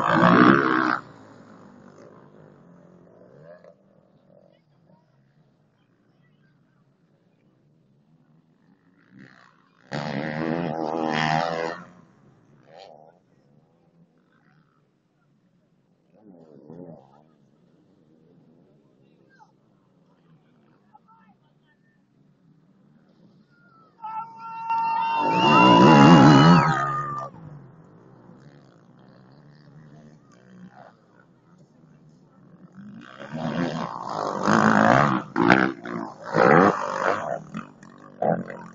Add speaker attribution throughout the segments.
Speaker 1: Thank you. Amen. Um,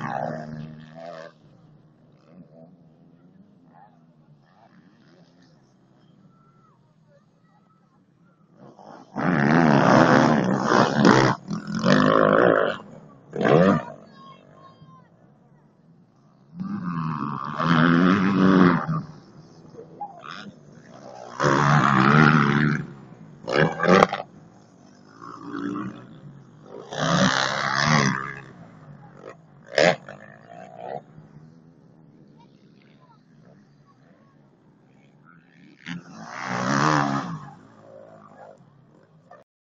Speaker 1: uh,